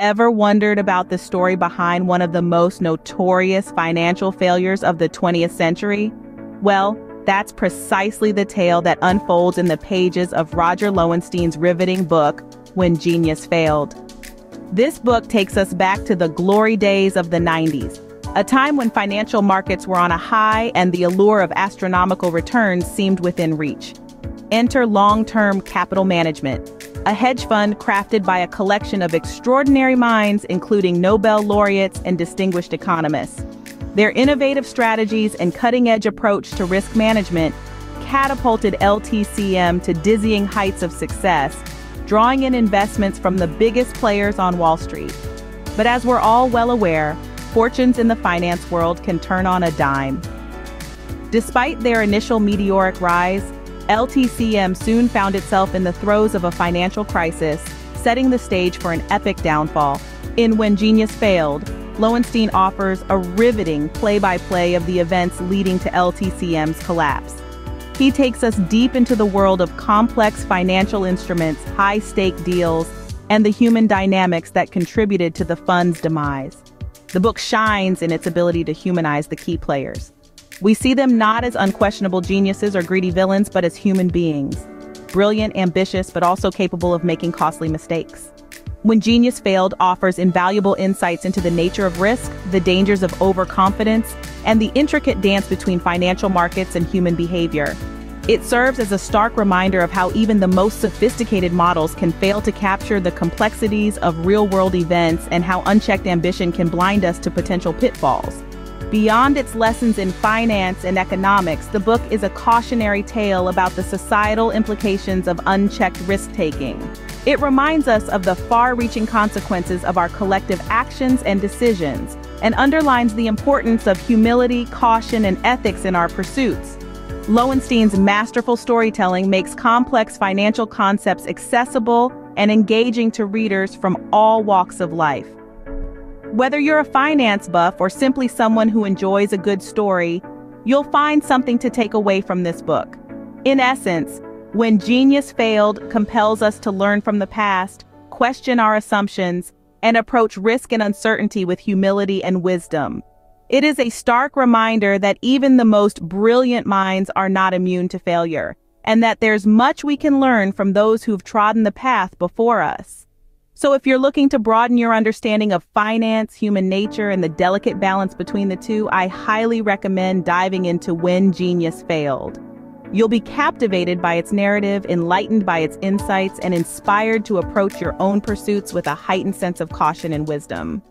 ever wondered about the story behind one of the most notorious financial failures of the 20th century? Well, that's precisely the tale that unfolds in the pages of Roger Lowenstein's riveting book, When Genius Failed. This book takes us back to the glory days of the 90s, a time when financial markets were on a high and the allure of astronomical returns seemed within reach. Enter long-term capital management, a hedge fund crafted by a collection of extraordinary minds including Nobel laureates and distinguished economists. Their innovative strategies and cutting-edge approach to risk management catapulted LTCM to dizzying heights of success, drawing in investments from the biggest players on Wall Street. But as we're all well aware, fortunes in the finance world can turn on a dime. Despite their initial meteoric rise, LTCM soon found itself in the throes of a financial crisis, setting the stage for an epic downfall. In When Genius Failed, Lowenstein offers a riveting play-by-play of the events leading to LTCM's collapse. He takes us deep into the world of complex financial instruments, high-stake deals, and the human dynamics that contributed to the fund's demise. The book shines in its ability to humanize the key players. We see them not as unquestionable geniuses or greedy villains, but as human beings. Brilliant, ambitious, but also capable of making costly mistakes. When Genius Failed offers invaluable insights into the nature of risk, the dangers of overconfidence, and the intricate dance between financial markets and human behavior. It serves as a stark reminder of how even the most sophisticated models can fail to capture the complexities of real-world events and how unchecked ambition can blind us to potential pitfalls. Beyond its lessons in finance and economics, the book is a cautionary tale about the societal implications of unchecked risk-taking. It reminds us of the far-reaching consequences of our collective actions and decisions, and underlines the importance of humility, caution, and ethics in our pursuits. Lowenstein's masterful storytelling makes complex financial concepts accessible and engaging to readers from all walks of life. Whether you're a finance buff or simply someone who enjoys a good story, you'll find something to take away from this book. In essence, when genius failed compels us to learn from the past, question our assumptions, and approach risk and uncertainty with humility and wisdom. It is a stark reminder that even the most brilliant minds are not immune to failure, and that there's much we can learn from those who've trodden the path before us. So if you're looking to broaden your understanding of finance, human nature, and the delicate balance between the two, I highly recommend diving into When Genius Failed. You'll be captivated by its narrative, enlightened by its insights, and inspired to approach your own pursuits with a heightened sense of caution and wisdom.